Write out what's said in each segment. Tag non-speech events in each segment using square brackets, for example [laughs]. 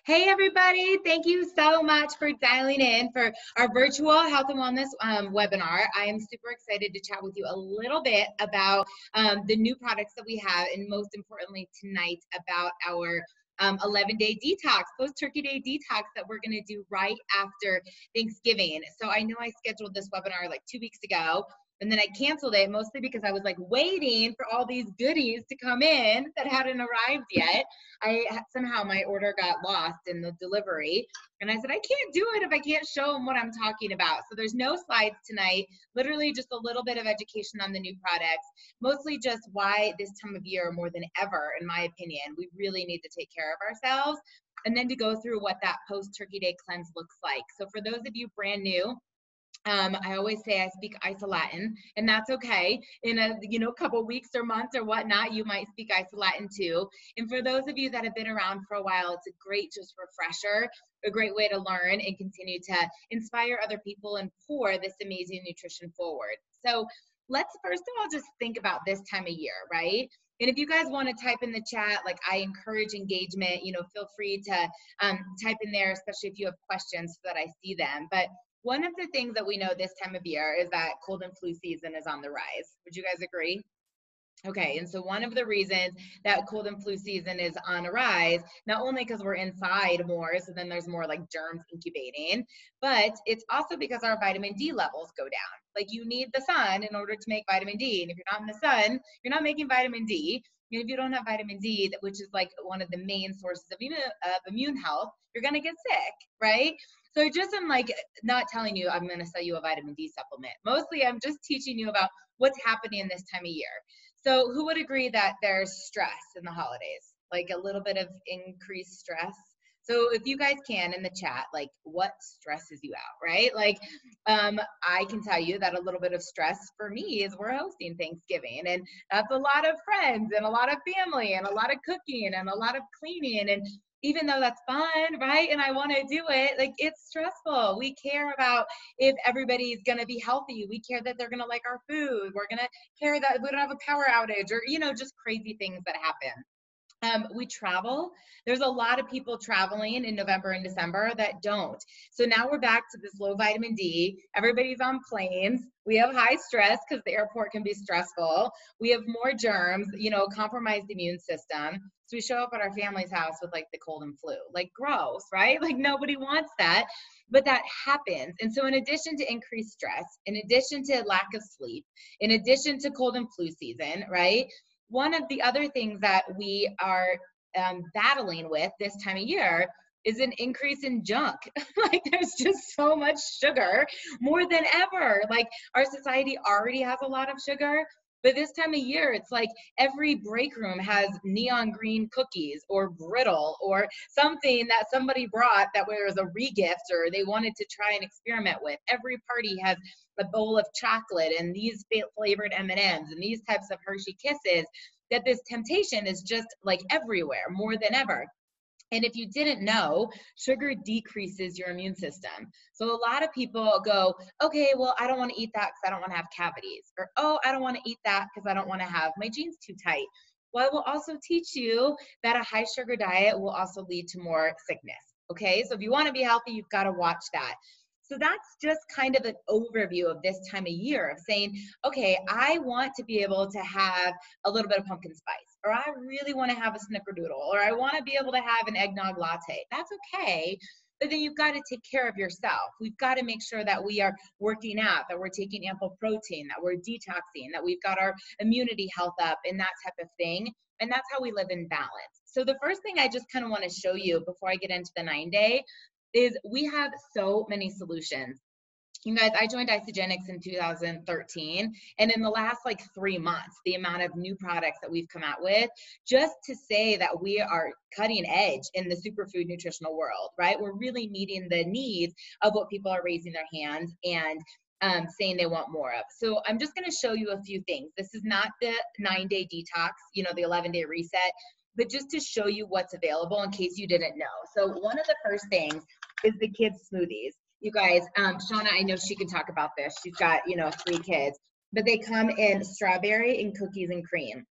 Hey, everybody. Thank you so much for dialing in for our virtual health and wellness um, webinar. I am super excited to chat with you a little bit about um, the new products that we have, and most importantly, tonight about our um, 11 day detox, post turkey day detox that we're going to do right after Thanksgiving. So I know I scheduled this webinar like two weeks ago. And then I canceled it mostly because I was like waiting for all these goodies to come in that hadn't arrived yet. I somehow my order got lost in the delivery. And I said, I can't do it if I can't show them what I'm talking about. So there's no slides tonight, literally just a little bit of education on the new products, mostly just why this time of year, more than ever, in my opinion, we really need to take care of ourselves. And then to go through what that post turkey day cleanse looks like. So for those of you brand new, um, I always say I speak Isolatin, and that's okay. In a you know couple weeks or months or whatnot, you might speak Isolatin too. And for those of you that have been around for a while, it's a great just refresher, a great way to learn and continue to inspire other people and pour this amazing nutrition forward. So let's first of all just think about this time of year, right? And if you guys want to type in the chat, like I encourage engagement, you know, feel free to um, type in there, especially if you have questions so that I see them. But one of the things that we know this time of year is that cold and flu season is on the rise. Would you guys agree? Okay, and so one of the reasons that cold and flu season is on a rise, not only because we're inside more, so then there's more like germs incubating, but it's also because our vitamin D levels go down. Like you need the sun in order to make vitamin D, and if you're not in the sun, you're not making vitamin D. And if you don't have vitamin D, which is like one of the main sources of immune, of immune health, you're gonna get sick, right? So just I'm like not telling you I'm to sell you a vitamin D supplement. Mostly I'm just teaching you about what's happening in this time of year. So who would agree that there's stress in the holidays? Like a little bit of increased stress? So if you guys can in the chat, like what stresses you out, right? Like um, I can tell you that a little bit of stress for me is we're hosting Thanksgiving and that's a lot of friends and a lot of family and a lot of cooking and a lot of cleaning and even though that's fun, right? And I want to do it, like it's stressful. We care about if everybody's going to be healthy. We care that they're going to like our food. We're going to care that we don't have a power outage or, you know, just crazy things that happen. Um, we travel. There's a lot of people traveling in November and December that don't. So now we're back to this low vitamin D. Everybody's on planes. We have high stress because the airport can be stressful. We have more germs, you know, compromised immune system. So we show up at our family's house with like the cold and flu. Like gross, right? Like nobody wants that. But that happens. And so in addition to increased stress, in addition to lack of sleep, in addition to cold and flu season, right? One of the other things that we are um, battling with this time of year is an increase in junk. [laughs] like there's just so much sugar more than ever. Like our society already has a lot of sugar, but this time of year, it's like every break room has neon green cookies or brittle or something that somebody brought that was a regift or they wanted to try and experiment with. Every party has a bowl of chocolate and these flavored M&Ms and these types of Hershey Kisses that this temptation is just like everywhere more than ever. And if you didn't know, sugar decreases your immune system. So a lot of people go, okay, well, I don't want to eat that because I don't want to have cavities. Or, oh, I don't want to eat that because I don't want to have my jeans too tight. Well, I will also teach you that a high sugar diet will also lead to more sickness. Okay, so if you want to be healthy, you've got to watch that. So that's just kind of an overview of this time of year of saying, okay, I want to be able to have a little bit of pumpkin spice, or I really want to have a snickerdoodle, or I want to be able to have an eggnog latte. That's okay. But then you've got to take care of yourself. We've got to make sure that we are working out, that we're taking ample protein, that we're detoxing, that we've got our immunity health up, and that type of thing. And that's how we live in balance. So, the first thing I just kind of want to show you before I get into the nine day is we have so many solutions. You guys, I joined Isagenix in 2013, and in the last like three months, the amount of new products that we've come out with, just to say that we are cutting edge in the superfood nutritional world, right? We're really meeting the needs of what people are raising their hands and um, saying they want more of. So I'm just going to show you a few things. This is not the nine day detox, you know, the 11 day reset but just to show you what's available in case you didn't know. So one of the first things is the kids smoothies. You guys, um, Shauna, I know she can talk about this. She's got, you know, three kids, but they come in strawberry and cookies and cream.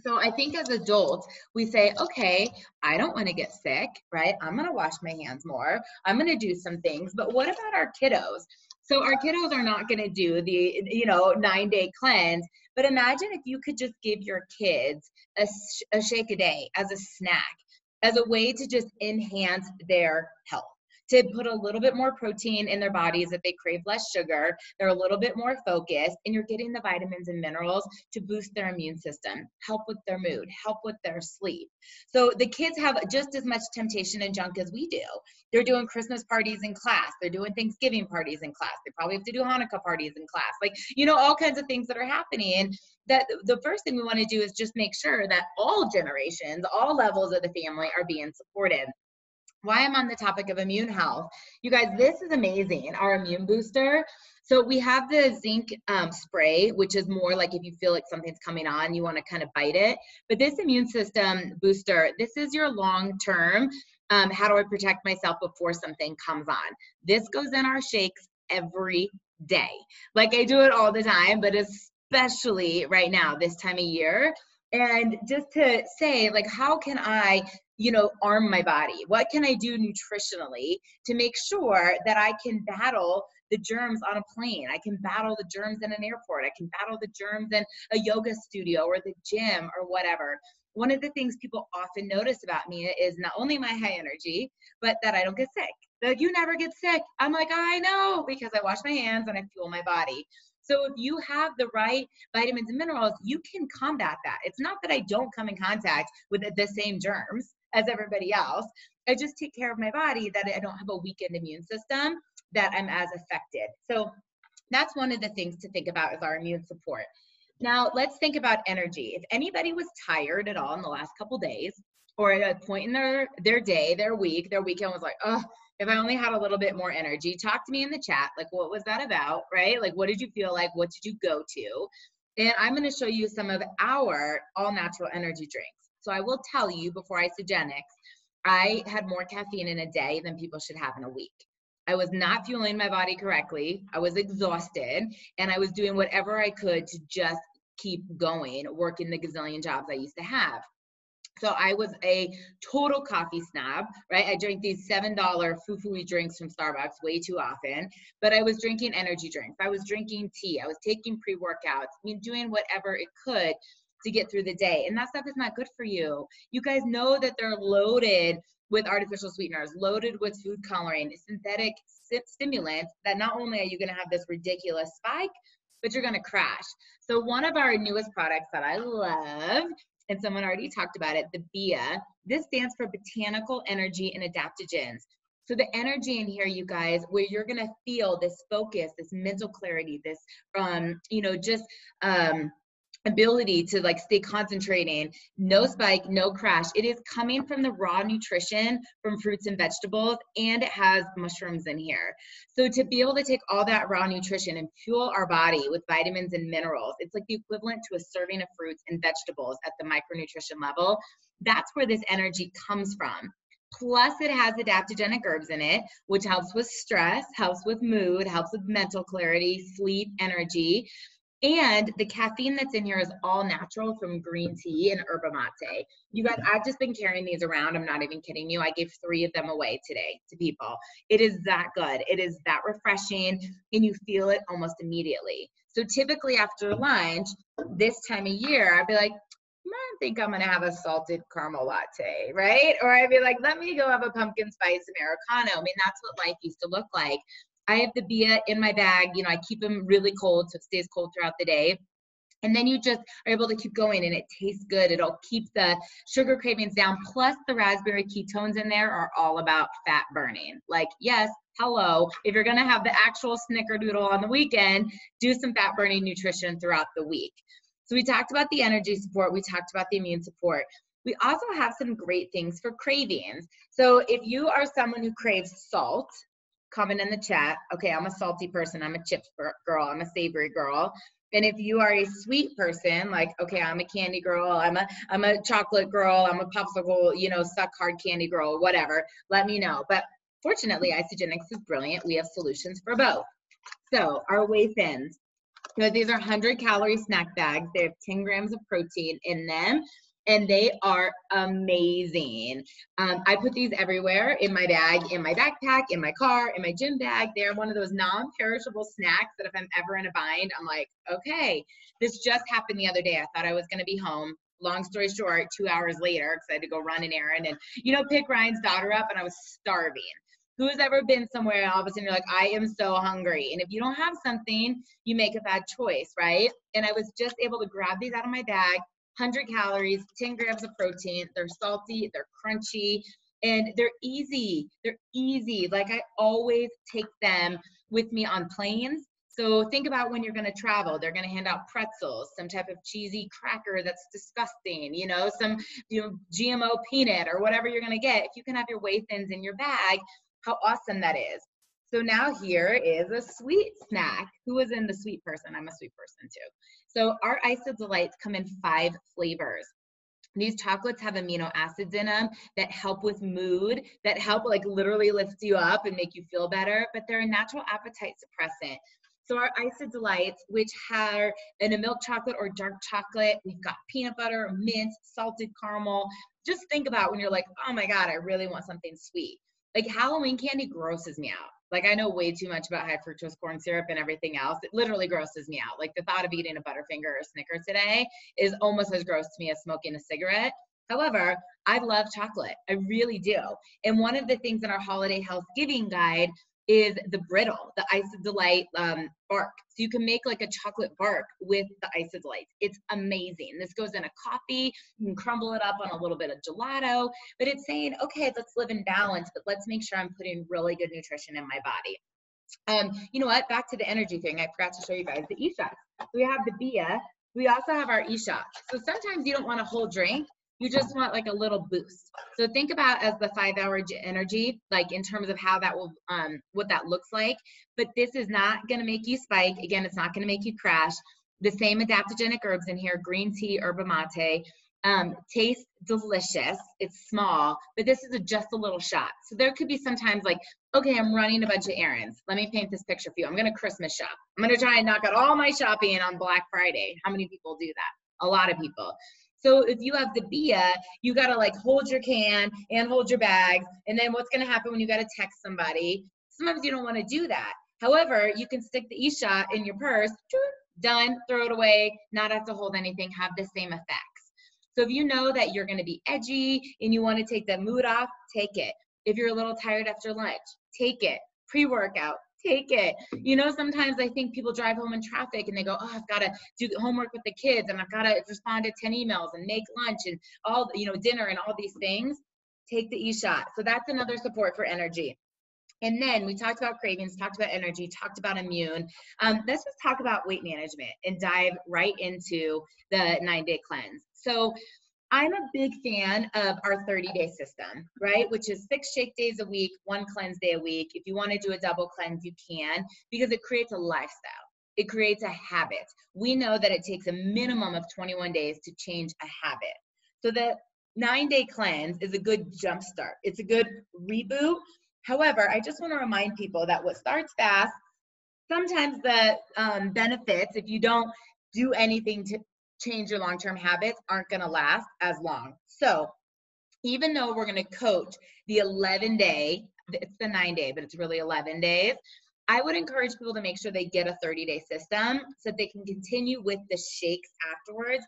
So I think as adults, we say, okay, I don't want to get sick, right? I'm going to wash my hands more. I'm going to do some things. But what about our kiddos? So our kiddos are not going to do the, you know, nine day cleanse. But imagine if you could just give your kids a, a shake a day as a snack, as a way to just enhance their health to put a little bit more protein in their bodies if they crave less sugar. They're a little bit more focused, and you're getting the vitamins and minerals to boost their immune system, help with their mood, help with their sleep. So the kids have just as much temptation and junk as we do. They're doing Christmas parties in class, they're doing Thanksgiving parties in class, they probably have to do Hanukkah parties in class, like, you know, all kinds of things that are happening. And that the first thing we want to do is just make sure that all generations, all levels of the family are being supported why I'm on the topic of immune health. You guys, this is amazing. Our immune booster. So we have the zinc um, spray, which is more like if you feel like something's coming on, you want to kind of bite it. But this immune system booster, this is your long term. Um, how do I protect myself before something comes on? This goes in our shakes every day. Like I do it all the time, but especially right now, this time of year. And just to say, like, how can I you know, arm my body? What can I do nutritionally to make sure that I can battle the germs on a plane? I can battle the germs in an airport. I can battle the germs in a yoga studio or the gym or whatever. One of the things people often notice about me is not only my high energy, but that I don't get sick. Like, you never get sick. I'm like, I know because I wash my hands and I fuel my body. So if you have the right vitamins and minerals, you can combat that. It's not that I don't come in contact with the same germs as everybody else. I just take care of my body that I don't have a weakened immune system, that I'm as affected. So that's one of the things to think about is our immune support. Now, let's think about energy. If anybody was tired at all in the last couple days, or at a point in their their day, their week, their weekend was like, oh, if I only had a little bit more energy, talk to me in the chat. Like, what was that about, right? Like, what did you feel like? What did you go to? And I'm going to show you some of our all natural energy drinks. So I will tell you before Isagenix, I had more caffeine in a day than people should have in a week. I was not fueling my body correctly. I was exhausted and I was doing whatever I could to just keep going, working the gazillion jobs I used to have. So I was a total coffee snob, right? I drank these $7 foo-foo drinks from Starbucks way too often, but I was drinking energy drinks. I was drinking tea. I was taking pre-workouts, I mean, doing whatever it could to get through the day. And that stuff is not good for you. You guys know that they're loaded with artificial sweeteners, loaded with food coloring, synthetic stimulants that not only are you going to have this ridiculous spike, but you're going to crash. So one of our newest products that I love, and someone already talked about it, the BEA, this stands for Botanical Energy and Adaptogens. So the energy in here, you guys, where you're gonna feel this focus, this mental clarity, this, um, you know, just um, ability to like stay concentrating no spike no crash. It is coming from the raw nutrition from fruits and vegetables and it has mushrooms in here. So to be able to take all that raw nutrition and fuel our body with vitamins and minerals it's like the equivalent to a serving of fruits and vegetables at the micronutrition level. That's where this energy comes from. Plus, it has adaptogenic herbs in it, which helps with stress, helps with mood, helps with mental clarity, sleep, energy. And the caffeine that's in here is all natural from green tea and yerba mate. You guys, I've just been carrying these around. I'm not even kidding you. I gave three of them away today to people. It is that good. It is that refreshing, and you feel it almost immediately. So typically after lunch, this time of year, I'd be like, mm, I think I'm gonna have a salted caramel latte, right? Or I'd be like, let me go have a pumpkin spice Americano. I mean, that's what life used to look like. I have the BEA in my bag. You know, I keep them really cold so it stays cold throughout the day. And then you just are able to keep going and it tastes good. It'll keep the sugar cravings down. Plus, the raspberry ketones in there are all about fat burning. Like, yes, hello, if you're going to have the actual snickerdoodle on the weekend, do some fat burning nutrition throughout the week. So, we talked about the energy support, we talked about the immune support. We also have some great things for cravings. So, if you are someone who craves salt, comment in the chat. Okay, I'm a salty person. I'm a chips girl. I'm a savory girl. And if you are a sweet person, like okay, I'm a candy girl. I'm a I'm a chocolate girl. I'm a popsicle, you know, suck hard candy girl, whatever. Let me know. But fortunately, Isagenix is brilliant. We have solutions for both. So our whey thins. So these are 100 calorie snack bags. They have 10 grams of protein in them and they are amazing. Um, I put these everywhere in my bag, in my backpack, in my car, in my gym bag. They're one of those non perishable snacks that if I'm ever in a bind, I'm like, okay, this just happened the other day. I thought I was going to be home. Long story short, two hours later, because I had to go run an errand and, you know, pick Ryan's daughter up, and I was starving. Who's ever been somewhere and all of a sudden you're like, I am so hungry. And if you don't have something, you make a bad choice, right? And I was just able to grab these out of my bag, 100 calories, 10 grams of protein. They're salty, they're crunchy, and they're easy. They're easy. Like I always take them with me on planes. So think about when you're going to travel. They're going to hand out pretzels, some type of cheesy cracker that's disgusting, you know, some you know GMO peanut or whatever you're going to get. If you can have your whey thins in your bag, how awesome that is. So now here is a sweet snack. Who is in the sweet person? I'm a sweet person too. So our Ice Delights come in five flavors. These chocolates have amino acids in them that help with mood, that help like literally lift you up and make you feel better, but they're a natural appetite suppressant. So our IsaDelights, which are in a milk chocolate or dark chocolate, we've got peanut butter, mint, salted caramel. Just think about when you're like, oh my God, I really want something sweet. Like Halloween candy grosses me out. Like I know way too much about high fructose corn syrup and everything else. It literally grosses me out. Like the thought of eating a Butterfinger or a Snicker today is almost as gross to me as smoking a cigarette. However, I love chocolate. I really do. And one of the things in our holiday health giving guide is the brittle, the IsaDelight um, bark. So you can make like a chocolate bark with the IsaDelight. It's amazing. This goes in a coffee. You can crumble it up on a little bit of gelato, but it's saying, okay, let's live in balance, but let's make sure I'm putting really good nutrition in my body. Um, you know what? Back to the energy thing. I forgot to show you guys the e-shots. We have the BEA. We also have our e-shot. So sometimes you don't want a whole drink. You just want like a little boost. So think about as the five hour energy, like in terms of how that will, um, what that looks like. But this is not going to make you spike. Again, it's not going to make you crash. The same adaptogenic herbs in here, green tea, yerba mate. Um, tastes delicious. It's small, but this is a, just a little shot. So there could be sometimes like, okay, I'm running a bunch of errands. Let me paint this picture for you. I'm to Christmas shop. I'm to try and knock out all my shopping on Black Friday. How many people do that? A lot of people. So if you have the BEA, you got to like hold your can and hold your bags. And then what's going to happen when you got to text somebody? Sometimes you don't want to do that. However, you can stick the e-shot in your purse, done, throw it away, not have to hold anything, have the same effects. So if you know that you're going to be edgy and you want to take the mood off, take it. If you're a little tired after lunch, take it. Pre-workout, take it. You know, sometimes I think people drive home in traffic and they go, oh, I've got to do homework with the kids and I've got to respond to 10 emails and make lunch and all, you know, dinner and all these things. Take the e-shot. So that's another support for energy. And then we talked about cravings, talked about energy, talked about immune. Um, let's just talk about weight management and dive right into the nine day cleanse. So I'm a big fan of our 30 day system, right? Which is six shake days a week, one cleanse day a week. If you want to do a double cleanse, you can because it creates a lifestyle. It creates a habit. We know that it takes a minimum of 21 days to change a habit. So the nine day cleanse is a good jump start. It's a good reboot. However, I just want to remind people that what starts fast, sometimes the um, benefits, if you don't do anything to change your long term habits aren't going to last as long. So, even though we're going to coach the 11 day, it's the nine day, but it's really 11 days. I would encourage people to make sure they get a 30 day system so they can continue with the shakes afterwards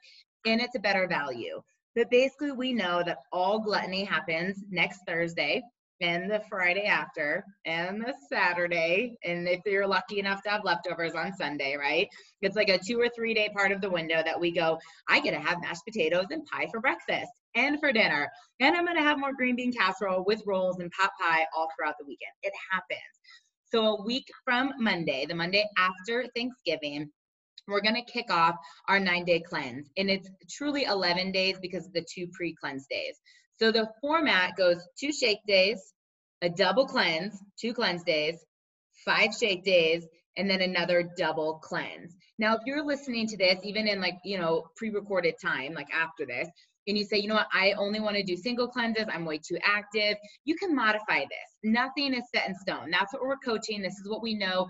and it's a better value. But basically, we know that all gluttony happens next Thursday and the Friday after and the Saturday. And if you're lucky enough to have leftovers on Sunday, right? It's like a two or three day part of the window that we go, I get to have mashed potatoes and pie for breakfast and for dinner. And I'm going to have more green bean casserole with rolls and pot pie all throughout the weekend. It happens. So a week from Monday, the Monday after Thanksgiving, we're going to kick off our nine day cleanse. And it's truly 11 days because of the two pre cleanse days. So the format goes two shake days, a double cleanse, two cleanse days, five shake days, and then another double cleanse. Now, if you're listening to this, even in like, you know, pre recorded time, like after this, and you say, you know what, I only want to do single cleanses, I'm way too active, you can modify this. Nothing is set in stone. That's what we're coaching. This is what we know.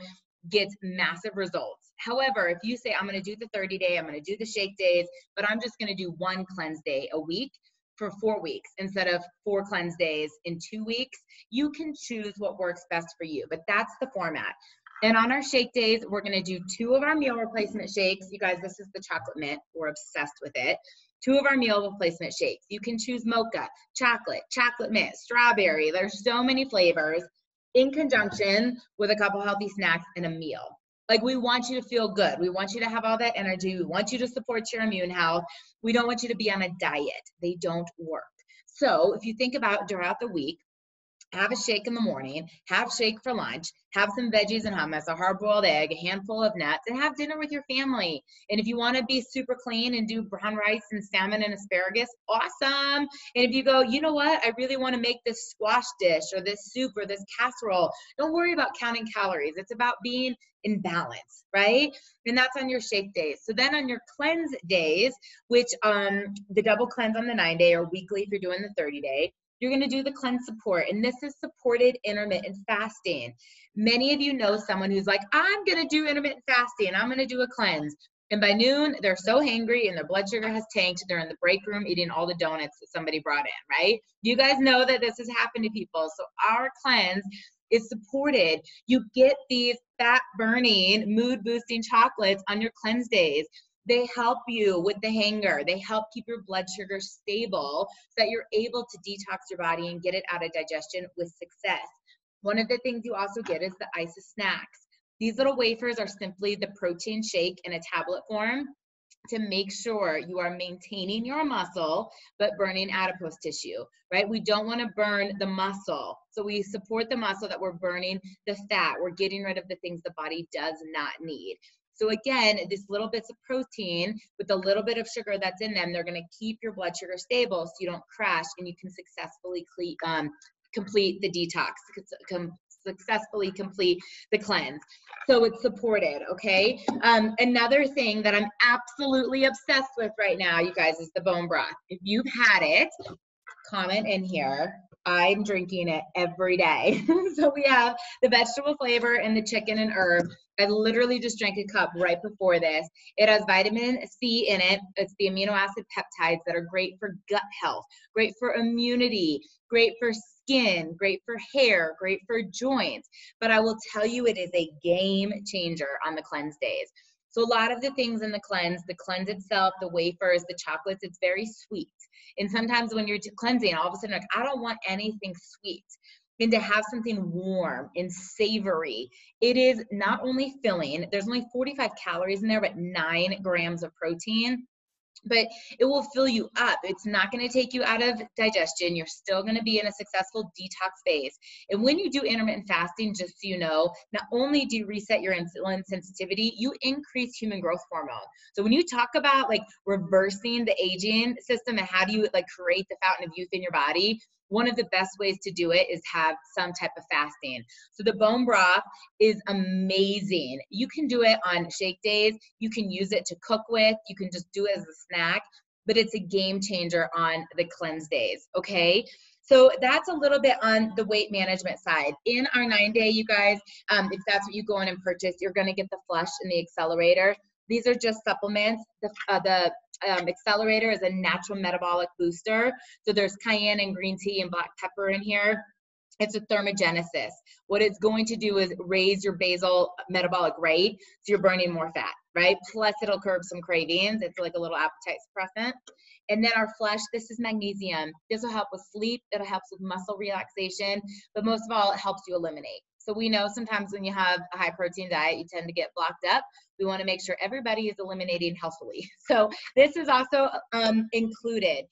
gets massive results. However, if you say, I'm going to do the 30 day, I'm going to do the shake days, but I'm just going to do one cleanse day a week for four weeks instead of four cleanse days in two weeks, you can choose what works best for you. But that's the format. And on our shake days, we're going to do two of our meal replacement shakes. You guys, this is the chocolate mint. We're obsessed with it. Two of our meal replacement shakes. You can choose mocha, chocolate, chocolate mint, strawberry. There's so many flavors in conjunction with a couple healthy snacks and a meal. Like we want you to feel good. We want you to have all that energy. We want you to support your immune health. We don't want you to be on a diet. They don't work. So if you think about throughout the week, have a shake in the morning, have shake for lunch, have some veggies and hummus, a hard boiled egg, a handful of nuts, and have dinner with your family. And if you want to be super clean and do brown rice and salmon and asparagus, awesome. And if you go, you know what, I really want to make this squash dish or this soup or this casserole, don't worry about counting calories. It's about being in balance, right? And that's on your shake days. So then on your cleanse days, which um the double cleanse on the nine day or weekly if you're doing the 30 day, you're going to do the cleanse support, and this is supported intermittent fasting. Many of you know someone who's like, I'm going to do intermittent fasting, I'm going to do a cleanse. And by noon, they're so hangry and their blood sugar has tanked. They're in the break room eating all the donuts that somebody brought in, right? You guys know that this has happened to people. So our cleanse is supported. You get these fat burning, mood boosting chocolates on your cleanse days. They help you with the hanger. They help keep your blood sugar stable so that you're able to detox your body and get it out of digestion with success. One of the things you also get is the ISIS snacks. These little wafers are simply the protein shake in a tablet form to make sure you are maintaining your muscle but burning adipose tissue, right? We don't want to burn the muscle. So we support the muscle that we're burning the fat. We're getting rid of the things the body does not need. So again, this little bits of protein with a little bit of sugar that's in them, they're going to keep your blood sugar stable so you don't crash and you can successfully um, complete the detox, com successfully complete the cleanse. So it's supported, okay? Um, another thing that I'm absolutely obsessed with right now, you guys, is the bone broth. If you've had it, comment in here. I'm drinking it every day. [laughs] so we have the vegetable flavor and the chicken and herb. I literally just drank a cup right before this. It has vitamin C in it. It's the amino acid peptides that are great for gut health, great for immunity, great for skin, great for hair, great for joints. But I will tell you, it is a game changer on the cleanse days. So a lot of the things in the cleanse, the cleanse itself, the wafers, the chocolates, it's very sweet. And sometimes when you're cleansing, all of a sudden, like, I don't want anything sweet. And to have something warm and savory, it is not only filling, there's only 45 calories in there, but nine grams of protein but it will fill you up. It's not going to take you out of digestion. You're still going to be in a successful detox phase. And when you do intermittent fasting, just so you know, not only do you reset your insulin sensitivity, you increase human growth hormone. So when you talk about like reversing the aging system and how do you like create the fountain of youth in your body, one of the best ways to do it is have some type of fasting. So the bone broth is amazing. You can do it on shake days. You can use it to cook with. You can just do it as a snack, but it's a game changer on the cleanse days. Okay. So that's a little bit on the weight management side. In our nine day, you guys, um, if that's what you go in and purchase, you're going to get the flush and the accelerator. These are just supplements. The, uh, the um, accelerator is a natural metabolic booster. So there's cayenne and green tea and black pepper in here. It's a thermogenesis. What it's going to do is raise your basal metabolic rate, so you're burning more fat, right? Plus, it'll curb some cravings. It's like a little appetite suppressant. And then our flush, this is magnesium. This will help with sleep. It'll help with muscle relaxation, but most of all, it helps you eliminate. So we know sometimes when you have a high protein diet, you tend to get blocked up. We want to make sure everybody is eliminating healthfully. [laughs] So this is also um, included.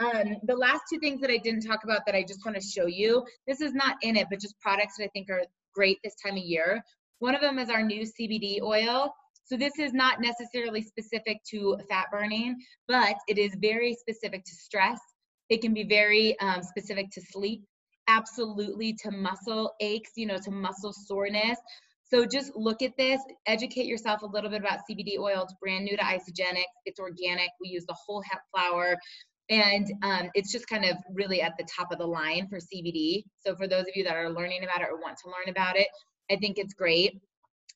Um, the last two things that I didn't talk about that I just want to show you, this is not in it, but just products that I think are great this time of year. One of them is our new CBD oil. So this is not necessarily specific to fat burning, but it is very specific to stress. It can be very um, specific to sleep absolutely to muscle aches, you know, to muscle soreness. So just look at this, educate yourself a little bit about CBD oil. It's brand new to Isagenix. It's organic. We use the whole hemp flower. And um, it's just kind of really at the top of the line for CBD. So for those of you that are learning about it or want to learn about it, I think it's great.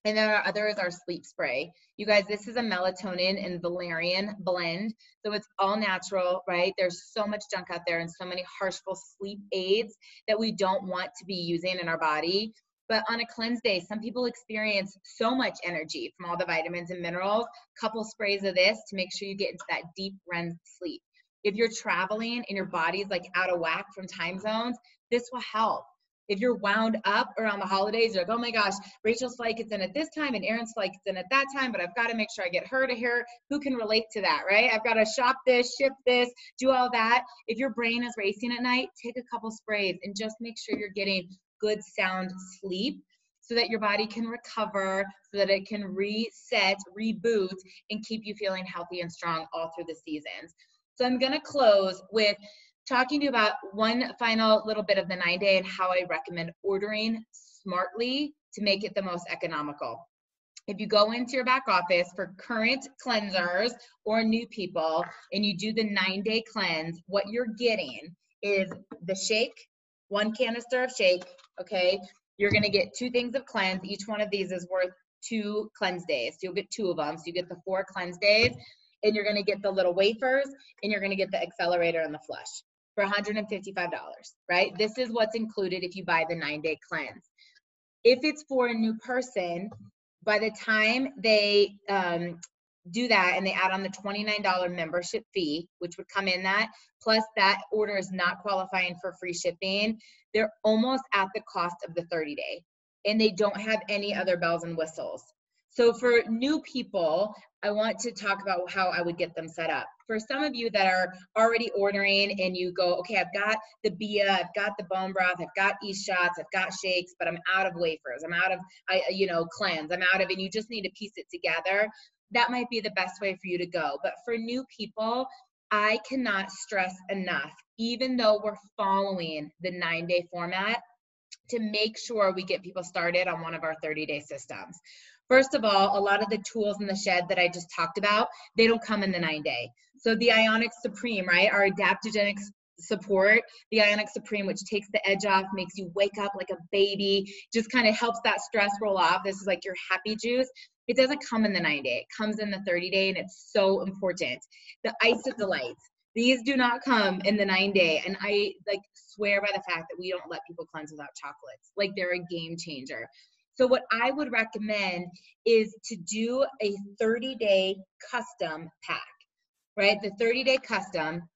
And then our other is our sleep spray. You guys, this is a melatonin and valerian blend. So it's all natural, right? There's so much junk out there and so many harshful sleep aids that we don't want to be using in our body. But on a cleanse day, some people experience so much energy from all the vitamins and minerals. Couple sprays of this to make sure you get into that deep REM sleep. If you're traveling and your body's like out of whack from time zones, this will help if you're wound up around the holidays, you're like, oh my gosh, Rachel's flight gets in at this time and Aaron's flight gets in at that time, but I've got to make sure I get her to here. Who can relate to that, right? I've got to shop this, ship this, do all that. If your brain is racing at night, take a couple sprays and just make sure you're getting good sound sleep so that your body can recover, so that it can reset, reboot, and keep you feeling healthy and strong all through the seasons. So I'm going to close with talking to you about one final little bit of the nine day and how I recommend ordering smartly to make it the most economical. If you go into your back office for current cleansers or new people and you do the nine day cleanse, what you're getting is the shake, one canister of shake, okay? You're gonna get two things of cleanse. Each one of these is worth two cleanse days. So you'll get two of them. So you get the four cleanse days and you're gonna get the little wafers and you're gonna get the accelerator and the flush for $155, right? This is what's included if you buy the nine day cleanse. If it's for a new person, by the time they um, do that and they add on the $29 membership fee, which would come in that, plus that order is not qualifying for free shipping, they're almost at the cost of the 30 day. And they don't have any other bells and whistles. So for new people, I want to talk about how I would get them set up. For some of you that are already ordering and you go, okay, I've got the BEA, I've got the bone broth, I've got e-shots, I've got shakes, but I'm out of wafers, I'm out of, I, you know, cleanse, I'm out of, and you just need to piece it together. That might be the best way for you to go. But for new people, I cannot stress enough, even though we're following the nine day format, to make sure we get people started on one of our 30 day systems. First of all, a lot of the tools in the shed that I just talked about, they don't come in the nine day. So the Ionix Supreme, right, our adaptogenic support, the Ionix Supreme, which takes the edge off, makes you wake up like a baby, just kind of helps that stress roll off. This is like your happy juice. It doesn't come in the nine day, it comes in the 30 day, and it's so important. The IsaDelight, these do not come in the nine day. And I like swear by the fact that we don't let people cleanse without chocolates. Like they're a game changer. So, what I would recommend is to do a 30 day custom pack, right? The 30 day custom.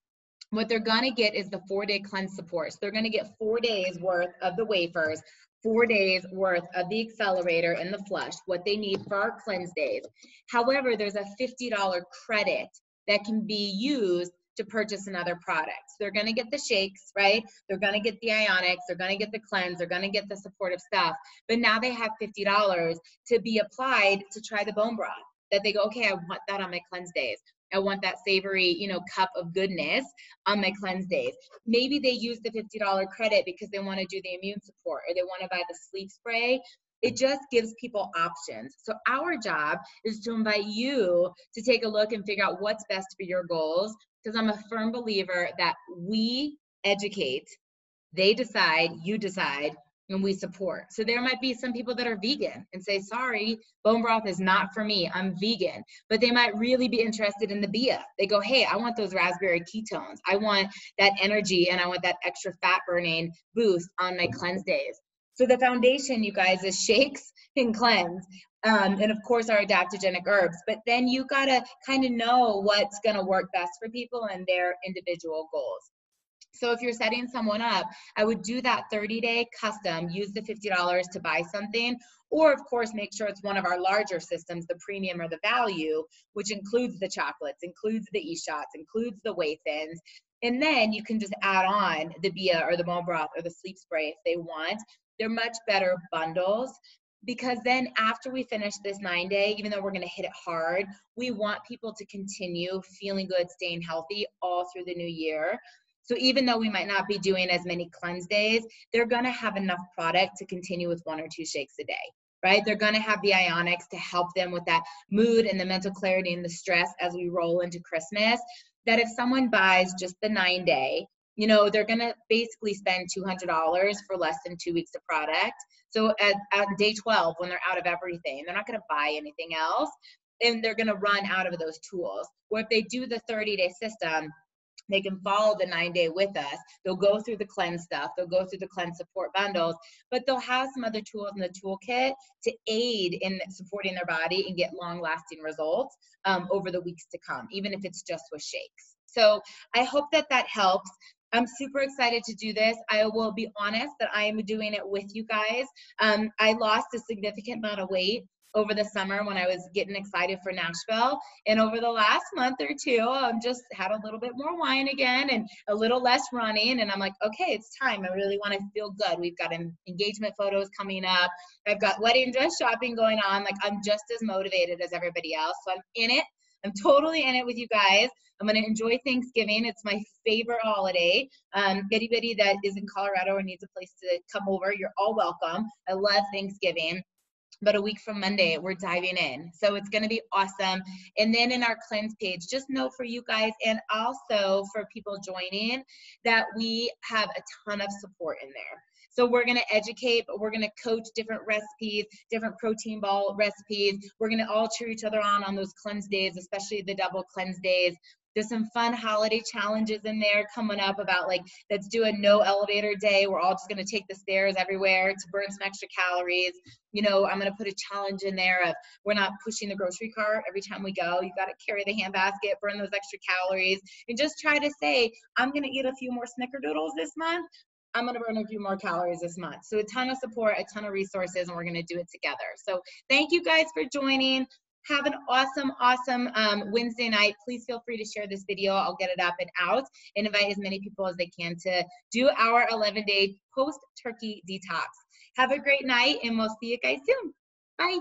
What they're gonna get is the four day cleanse support. So, they're gonna get four days worth of the wafers, four days worth of the accelerator and the flush, what they need for our cleanse days. However, there's a $50 credit that can be used to purchase another product. They're going to get the shakes, right? They're going to get the Ionix, they're going to get the cleanse, they're going to get the supportive stuff. But now they have $50 to be applied to try the bone broth. That they go, okay, I want that on my cleanse days. I want that savory, you know, cup of goodness on my cleanse days. Maybe they use the $50 credit because they want to do the immune support or they want to buy the sleep spray it just gives people options. So our job is to invite you to take a look and figure out what's best for your goals, because I'm a firm believer that we educate, they decide, you decide, and we support. So there might be some people that are vegan and say, sorry, bone broth is not for me. I'm vegan. But they might really be interested in the BEA. They go, hey, I want those raspberry ketones. I want that energy and I want that extra fat burning boost on my cleanse days. So the foundation, you guys, is shakes [laughs] and cleanse um, and of course our adaptogenic herbs but then you got to kind of know what's going to work best for people and their individual goals. So if you're setting someone up i would do that 30 day custom use the $50 to buy something or of course make sure it's one of our larger systems the premium or the value which includes the chocolates includes the e-shots includes the whey thins and then you can just add on the BEA or the bone broth or the sleep spray if they want they're much better bundles because then after we finish this nine day, even though we're going to hit it hard, we want people to continue feeling good, staying healthy all through the new year. So even though we might not be doing as many cleanse days, they're going to have enough product to continue with one or two shakes a day. Right? They're going to have the Ionix to help them with that mood and the mental clarity and the stress as we roll into Christmas. That if someone buys just the nine day you know, they're going to basically spend $200 for less than two weeks of product. So at, at day 12, when they're out of everything, they're not going to buy anything else and they're going to run out of those tools. Or if they do the 30 day system, they can follow the nine day with us. They'll go through the cleanse stuff, they'll go through the cleanse support bundles, but they'll have some other tools in the toolkit to aid in supporting their body and get long lasting results um, over the weeks to come, even if it's just with shakes. So I hope that that helps. I'm super excited to do this. I will be honest that I am doing it with you guys. Um, I lost a significant amount of weight over the summer when I was getting excited for Nashville. And over the last month or two, I'm just had a little bit more wine again and a little less running. And I'm like, okay, it's time. I really want to feel good. We've got engagement photos coming up. I've got wedding dress shopping going on. Like I'm just as motivated as everybody else. So I'm in it. I'm totally in it with you guys. I'm going to enjoy Thanksgiving. It's my favorite holiday. Um, anybody that is in Colorado or needs a place to come over, you're all welcome. I love Thanksgiving but a week from Monday, we're diving in. So it's going to be awesome. And then in our cleanse page, just know for you guys and also for people joining that we have a ton of support in there. So we're going to educate, but we're going to coach different recipes, different protein ball recipes. We're going to all cheer each other on on those cleanse days, especially the double cleanse days. There's some fun holiday challenges in there coming up about like, let's do a no elevator day. We're all just going to take the stairs everywhere to burn some extra calories. You know, I'm going to put a challenge in there of we're not pushing the grocery cart every time we go. You got to carry the handbasket, burn those extra calories, and just try to say, I'm going to eat a few more snickerdoodles this month. I'm going to burn a few more calories this month. So a ton of support, a ton of resources, and we're going to do it together. So thank you guys for joining. Have an awesome, awesome um, Wednesday night. Please feel free to share this video. I'll get it up and out and invite as many people as they can to do our 11 day post turkey detox. Have a great night and we'll see you guys soon. Bye.